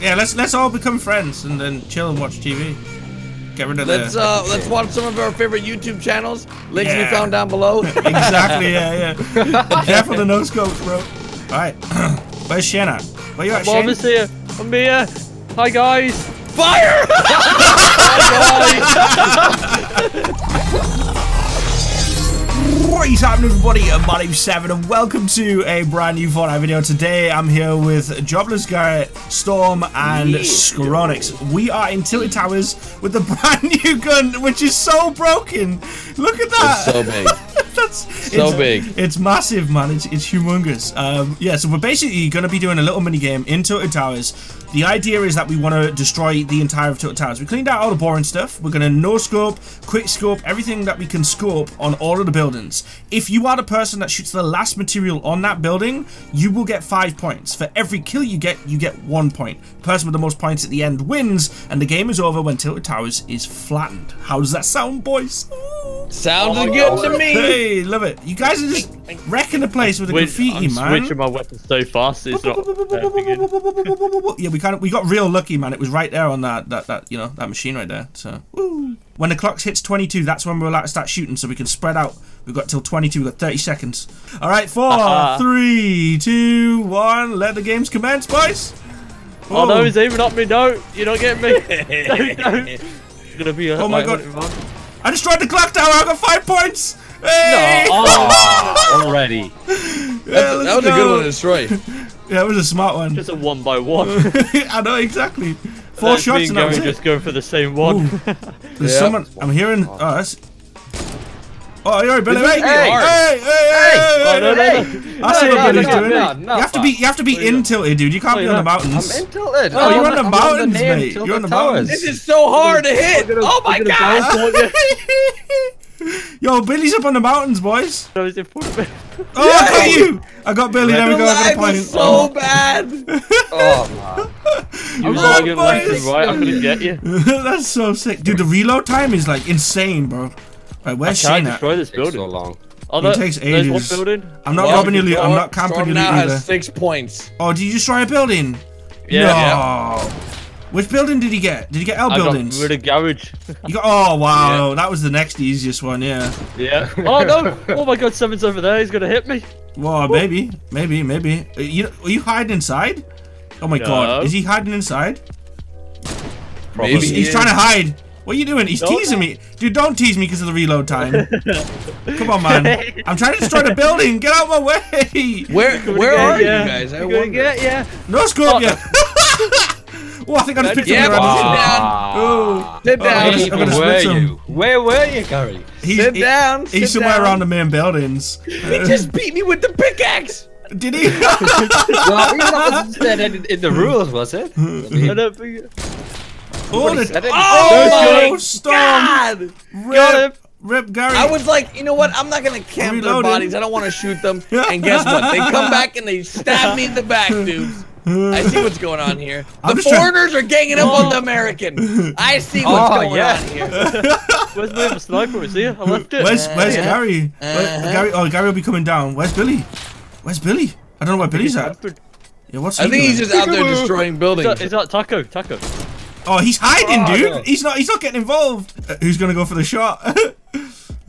Yeah, let's let's all become friends and then chill and watch TV. Get rid of Let's the. uh let's watch some of our favorite YouTube channels. Links Yeah. we found down below. exactly, yeah, yeah. Careful the no scopes, bro. Alright. Where's Shane at? Where you at, Shane? Marvin's here. I'm here. Hi guys. Fire! What is happening everybody? Uh, My name's Seven and welcome to a brand new Fortnite video. Today I'm here with Jobless Garrett, Storm and Skronex. We are in Tilted Towers with the brand new gun which is so broken. Look at that. so big. That's So it's, big. It's massive, man. It's, it's humongous. Um, yeah, so we're basically going to be doing a little mini game in Tilted Towers. The idea is that we want to destroy the entire of Tilted Towers. We cleaned out all the boring stuff. We're going to no scope, quick scope, everything that we can scope on all of the buildings. If you are the person that shoots the last material on that building, you will get five points. For every kill you get, you get one point. The person with the most points at the end wins, and the game is over when Tilted Towers is flattened. How does that sound, boys? Sounded good to me. Hey, love it. You guys are just wrecking the place with the Switch, graffiti, I'm man. switching my weapon so fast. It's not. uh, yeah, we kind of we got real lucky, man. It was right there on that that that you know that machine right there. So woo. when the clock hits 22, that's when we're allowed to start shooting, so we can spread out. We've got till 22. We've got 30 seconds. All right, four, three, two, one. Let the games commence, boys. Oh no, he's aiming at me. No, you're not getting me. no, no. It's gonna be a. Oh my like, God. What- I destroyed the clock tower. I got five points. Hey! Oh, already. Yeah, That let's was a good one to destroy. Yeah, it was a smart one. Just a one by one. I know exactly. Four That's me shots and and that was Gary it. just going for the same one. Ooh. There's Yeah. someone. I'm hearing. Oh, that's. Oh, you're right, Billy. This Hey, hey, hey, hey, hey, Oh, no, no, hey. no. I see what Billy's doing. no, no, you have to be. You have to be Oh, in tilted, dude. You can't Oh, be on the mountains. I'm in tilted. Oh, you're on the mountains, mate. You're on the mountains. This is so hard to hit. Oh my god. bounce on you. Yo, Billy's up on the mountains, boys. I was in front. Oh, I got you. I got Billy. There we The go. I got a point. was oh, so bad. Oh, You Come were on, left and boys. right. I couldn't get you. That's so sick, dude. The reload time is like insane, bro. Right, where's Can't Shane at? destroy this man. Takes so long. Oh, It takes There's one ages. building. I'm not Well, robbing your loot. I'm not camping Storm your now loot either. has six points. Oh, did you destroy a building? Yeah. No. Which building did he get? Did he get L I buildings? got rid of garage. You got, oh wow, that was the next easiest one, yeah. yeah. Oh no! Oh my God! Seven's over there. He's gonna hit me. Well, maybe, maybe, maybe. Uh, You, are you hiding inside? Oh my No. god, is he hiding inside? Maybe He's, he he's trying to hide. What are you doing? He's No. teasing me, dude. Don't tease me because of the reload time. Come on, man. I'm trying to destroy the building. Get out of my way. Where where to are get you guys? I You're gonna wonder. get yeah. No scope Oh. yet. oh, I think I just picked Yeah, him but around. sit down. Oh, Sit Oh, down. I'm gonna- I'm gonna were you? Where were you, Gary? He's, Sit he- down. He's sit somewhere down. around the main buildings. He uh, just beat me with the pickaxe. Did he? well, that wasn't said in, in the rules, was it? I mean, I don't oh, the, said it. oh, my storm. God. Rip, Rip, Gary. I was like, you know what? I'm not gonna camp their bodies. I don't want to shoot them. And guess what? They come back and they stab me in the back, dudes. I see what's going on here. The foreigners are ganging up on the American. I see what's Oh, going yeah. on here. Where's my sniper? Is he? I left it. Where's Where's Uh-huh. Gary? Uh-huh. Gary? Oh, Gary will be coming down. Where's Billy? Where's Billy? I don't know where Billy's at. Yeah, what's he I think doing? he's just out there destroying Is buildings. that, is that Taco? Taco. Oh, he's hiding, Oh, dude. no. He's not. He's not getting involved. Uh, who's gonna go for the shot? Uh,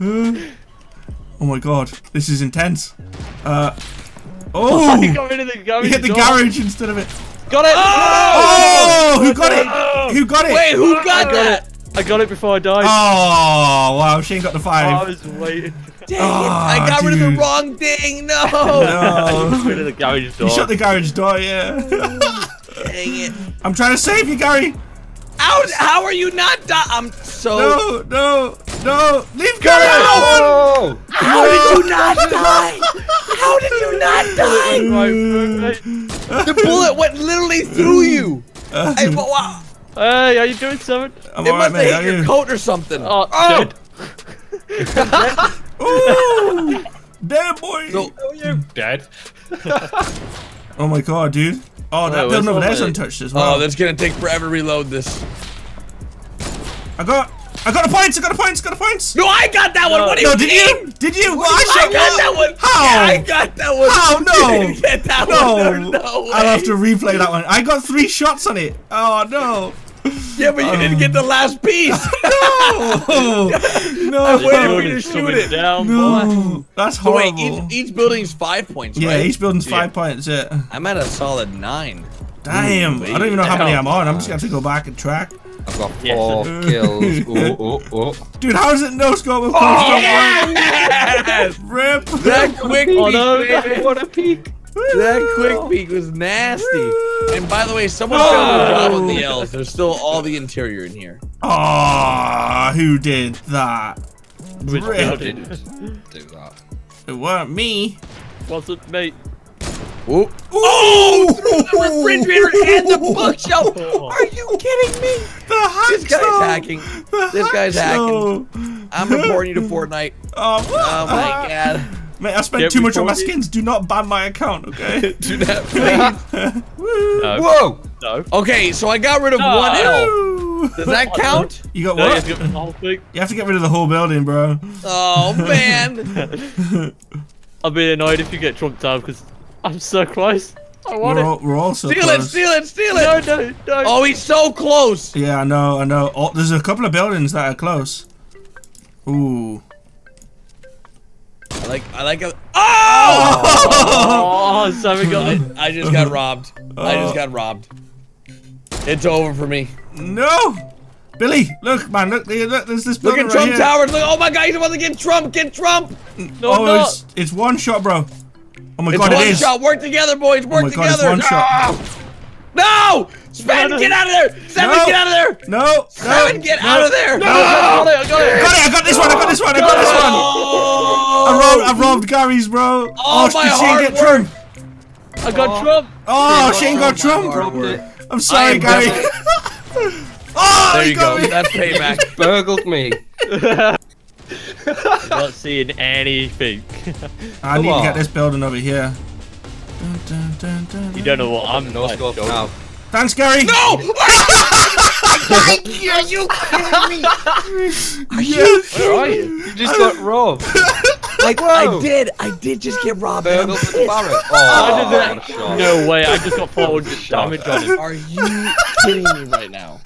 oh my god, this is intense. Uh. Oh, He got rid of the garage. he hit the door. garage instead of it. Got it. Oh, who got Oh! it? Who got it? Wait, who got I got that? it. I got it before I died. Oh, wow, Shane got the five. I was waiting. Dang it. Ah, I got rid of the wrong thing. No. No. rid of the garage door. You shut the garage door, yeah. Dang it. I'm trying to save you, Gary. How, how are you not die? I'm so. No, no, no. Leave Gary out! alone. Oh! How did you not die? How did you not die? Right, right, The bullet went literally through you. Uh, hey, but wow. Hey, how you doing, Seven? I'm It alright, must mate. have How hit your you? coat or something. Oh, Oh! dead. Ooh, damn boy. So, oh, Dead. Oh my god, dude. Oh, that Oh, building over there's untouched as well. oh, that's gonna take forever to reload this. I got. I got a points. I got a points. I got a points. No, I got that one. No. What do you No, did mean? you? Did you? Well, I I shot got that one. How? Yeah, I got that one. How? No. You didn't get that No, one. No way. I'll have to replay that one. I got three shots on it. Oh no. Yeah, but you didn't get the last piece. No. No. I waited for you to shoot it. Down, boy. No. That's So wait, horrible. each, each building's five points, yeah, right? each building's Yeah. five points. Yeah. I'm at a solid nine. Damn. I don't even know how many I'm on. I'm just gonna have to go back and track. I've got four sir. kills. Oh, oh, oh. Dude, how is it no scope with Oh, constant yes! Rip. That quick Oh peek, no, what a peak. That quick peek was nasty. And by the way, someone oh. found a job with the L's. There's still all the interior in here. Ah, who did that? Which Rip. building? Do that. It weren't me. Wasn't me. Ooh. Oh! The refrigerator and the bookshelf. Are you kidding me? The hacks, This guy's though. hacking. The This guy's hacks, hacking. I'm reporting you to Fortnite. Oh, Oh my god. Mate, I spent Get too much on my skins. Do not ban my account, okay? Do that, please. Woo. No. Whoa! No. Okay, so I got rid of No. one L. Does that count? You got No, you what? have to get the whole thing. You have to get rid of the whole building, bro. Oh man. I'll be annoyed if you get trumped out because I'm so close. I want We're it. we're all so Steal it, close. steal it, steal No, it. no, no. Oh, he's so close. Yeah, I know, I know. Oh, there's a couple of buildings that are close. Ooh. I like, I like it. Oh! Oh, Sammy got it. I, I just got robbed. I just oh. got robbed. It's over for me. No! Billy, look, man, look, look there's this Look at right Trump here. Towers. Look, oh my God, he's about to get Trump. Get Trump. No, oh, I'm it's, it's one shot, bro. Oh my It's god, one it is. shot. Work together, boys. Work oh my God, it's together. one shot. Ah! No! Sven, No, no. get out of there! Seven, No. get out of there! No, Seven, no, get no. out of there! I got it, I got it. Got it, I got this one, I got this one, I got this one. I Oh, robbed, I robbed Gary's, bro. Oh, my did Shane hard get work. Trump? I got Trump. Oh, Shane got Trump, my Trump. hard work. I'm sorry, am Gary. oh, There you go. me. That's payback. Burgled me. Not seeing anything. I need to get this building over here. Dun, dun, dun, dun, You don't know what I'm No like, scope now. Thanks, Gary. No! Are you kidding me? Yes. Where are you? You just got robbed. Like, Whoa. I did. I did just get robbed. and I'm Burgled with. Barrett. Oh, I Oh, did that. No way, I just got 400 Shot. damage on him. Are you kidding me right now?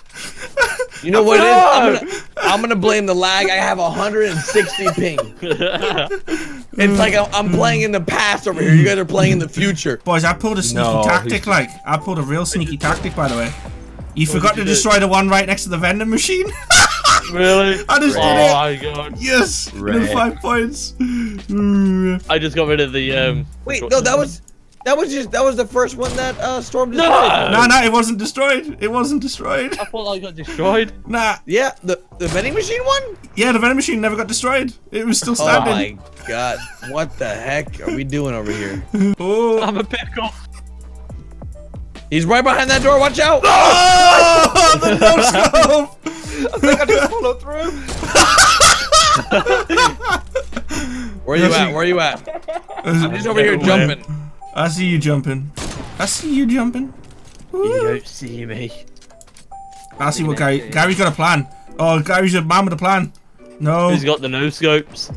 You know what it is? I'm gonna, I'm gonna blame the lag. I have 160 ping. It's like I'm, I'm playing in the past over here. You guys are playing in the future. Boys, I pulled a sneaky No, tactic, he's- like. I pulled a real sneaky tactic, by the way. You oh, forgot did to you do? destroy the one right next to the vending machine? Really? I just oh did it. my god. yes! Five points. I just got rid of the, um... Wait, no, that was that was just that was the first one that uh, Storm destroyed. No! No, no, it wasn't destroyed. It wasn't destroyed. I thought I got destroyed. Nah. Yeah, the the vending machine one. Yeah, the vending machine never got destroyed. It was still standing. Oh my god, what the heck are we doing over here? Oh. I'm a pickle. He's right behind that door. Watch out! Oh, the no scope! I think I just followed through. Where you at? Where are you at? I'm just over here jumping. I see you jumping. I see you jumping. You don't see me. I see what Gary. Gary's got a plan. Oh, Gary's a man with a plan. No. He's got the no scopes?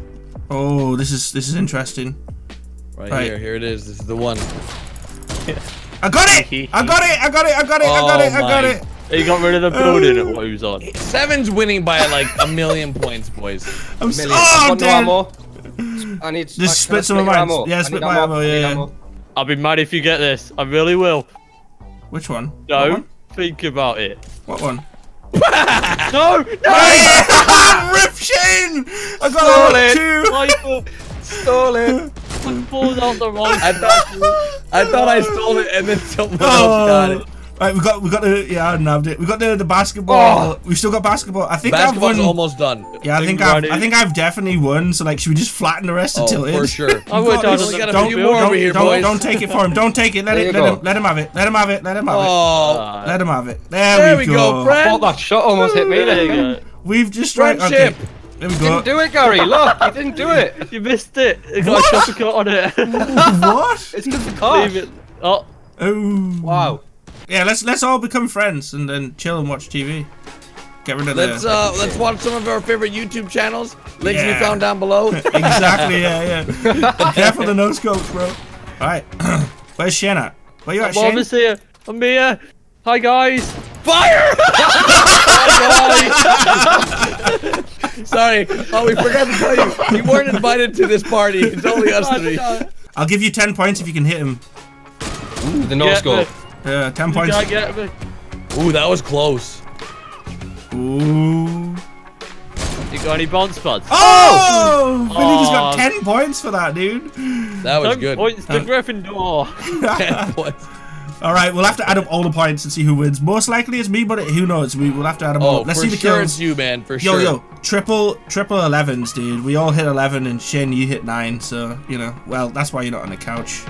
Oh, this is this is interesting. Right, Right. here, here it is. This is the one. I got it! I got it! I got it! I got it! I got it! I got Oh it! He got rid of the building at what he was on. Seven's winning by like a million points, boys. I'm so, Million. oh, I've got damn. ammo. I need. Just I- can split some of your mine. ammo? Yeah, I split my ammo, I need yeah. I'll be mad if you get this. I really will. Which one? What Don't one? think about it. What one? No! No! Rip Shane! I got Stole it it. too! Michael! Stole it. Pulls out the wrong I thought I thought I stole it and then someone else Oh. got it. Right, we got we got the yeah I nabbed it. We got the the basketball. Oh. We've still got basketball. I think Basketball's I've won. almost done. yeah, I think Think I've. I think I've definitely won. So like, should we just flatten the rest Oh, until it for sure. I went down Got to this. We got a the few more over here, don't, boys. don't take it for him. Don't take it. Let There it. Let go. him. Let him have it. Let him have it. Let him have it. Oh, Let him have it. There, there we, we go, I friend. thought that shot almost hit me. there There you go. We've just tried. Friendship. Okay. There we You go. didn't do it, Gary. Look, you didn't do it. You missed it. It got a shocker cut on it. what? It's because the car. Leave it. Oh, Oh. Wow. Yeah, let's let's all become friends and then chill and watch TV. Get rid of Let's the. uh let's watch some of our favorite YouTube channels. Links Yeah. we found down below. exactly, yeah, yeah. Careful the no scopes, bro. Alright. Where's Shane at? Where you at, I'm Shane? almost here. I'm here. Hi guys. Fire! Sorry. Oh, we forgot to tell you. You weren't invited to this party. It's only us three. I'll give you 10 points if you can hit him. Ooh, the no Get scope. Me. Uh, 10 points. can't get me. Ooh, that was close. Ooh. You got any bounce pads? Oh! Vinny just got Oh. 10 points for that, dude. That was Ten good. points to Gryffindor. Ten points. Alright, we'll have to add up all the points and see who wins. Most likely it's me, but who knows? We will have to add them all Oh, up. Let's see the sure kills. it's you, man. For Yo, sure. yo, yo, triple, triple 11s, dude. We all hit 11 and Shin, you hit 9, so, you know, well, that's why you're not on the couch.